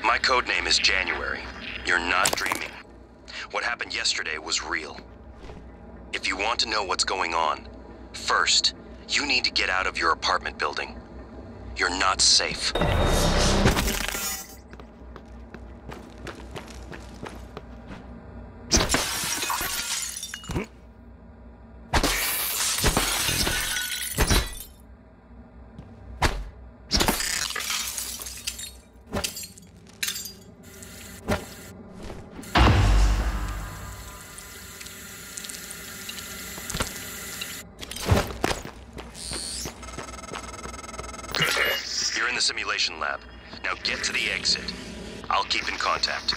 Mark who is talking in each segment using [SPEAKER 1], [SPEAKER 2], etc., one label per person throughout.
[SPEAKER 1] My code name is January. You're not dreaming. What happened yesterday was real. If you want to know what's going on, first, you need to get out of your apartment building. You're not safe. The simulation lab. Now get to the exit. I'll keep in contact.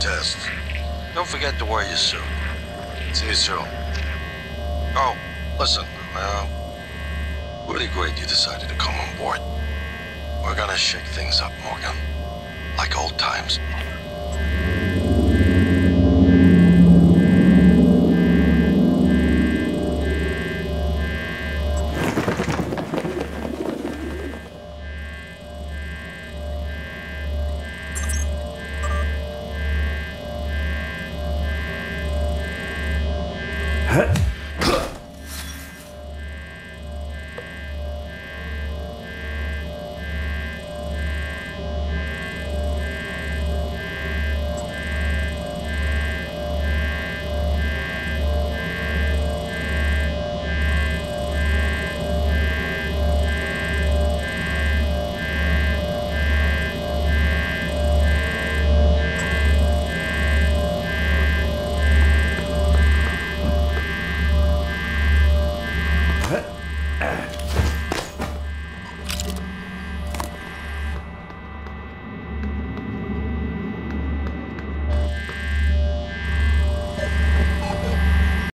[SPEAKER 2] Tests. Don't forget to wear your suit. See you soon. Oh, listen, uh, really great you decided to come on board. We're gonna shake things up, Morgan. Like old times.